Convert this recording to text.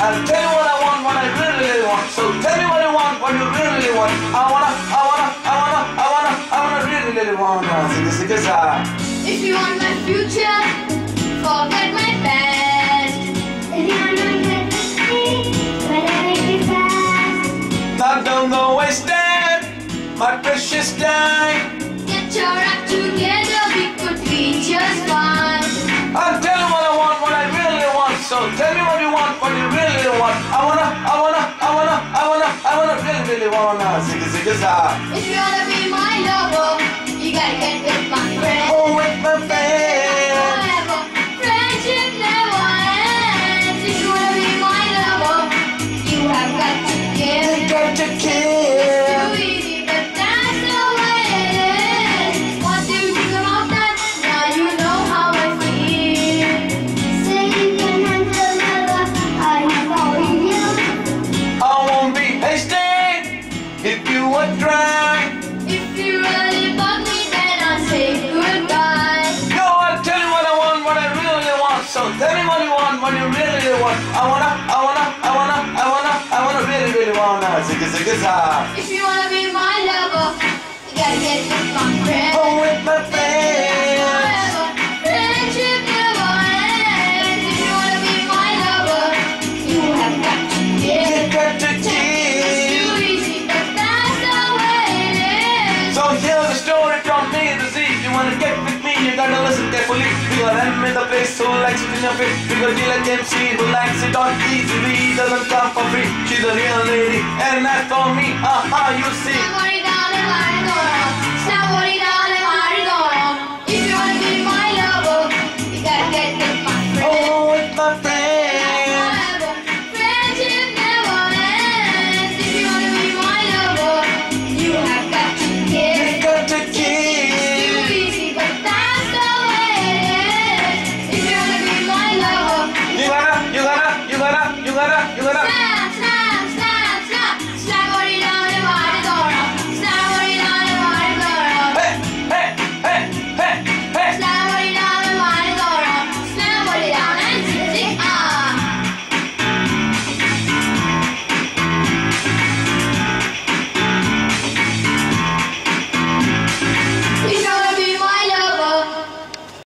I'll tell you what I want, what I really, really want. So tell me what you want, what you really, really want. I wanna, I wanna, I wanna, I wanna, I wanna really, really wanna. Sing, sing, sing, sing. If you want my future, forget my past. If you want my better make it fast. Now don't go wasted, my precious time. Tell me what you want, what you really, want. I wanna, I wanna, I wanna, I wanna, I wanna, really, really wanna. Zigga, zigga, za. If you wanna be my lover, you gotta get with I say goodbye. Go and tell you what I want, what I really want. So tell me what you want, what you really want. I wanna, I wanna, I wanna, I wanna, I wanna, really, really wanna. Zigga, zigga, za. If you wanna be my lover, you gotta get with my friend. Oh, with my fans. The story from me to Z. You wanna get with me, you gotta listen carefully. We are M in the place who likes it in your face. Because she like MC who likes it on easily. Doesn't come for free. She's a real lady. And that's for me, aha, you see.